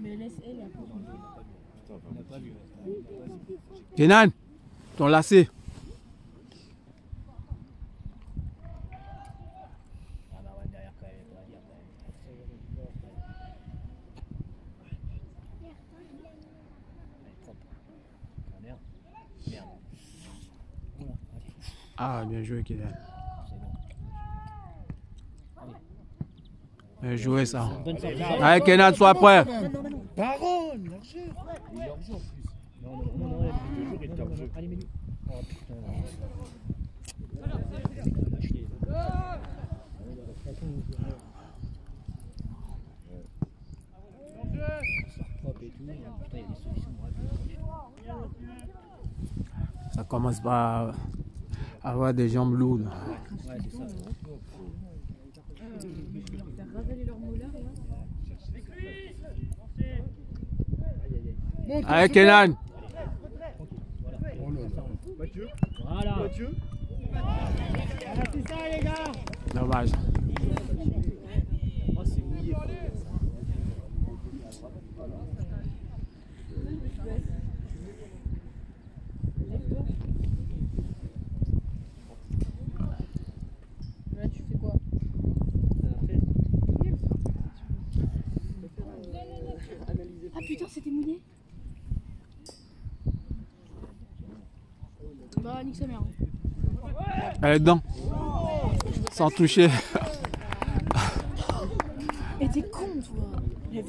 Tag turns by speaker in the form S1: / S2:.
S1: Mais.
S2: Kenan, ton lacet. Ah, bien joué, Kenan. Bien joué, ça. Allez, Kenan, sois prêt.
S3: Baronne. Non, non, non, il est hors jeu. Oh putain.
S2: Ça commence par avoir des jambes lourdes.
S3: Ouais, c'est ça.
S1: T'as ravalé leur molar là
S2: Allez, Kenan.
S3: Voilà.
S2: Dommage.
S3: Oh, c'est mouillé.
S1: putain, c'était mouillé. Bah, nique sa mère. Hein.
S2: Elle est dedans. Sans toucher. Et t'es con, toi.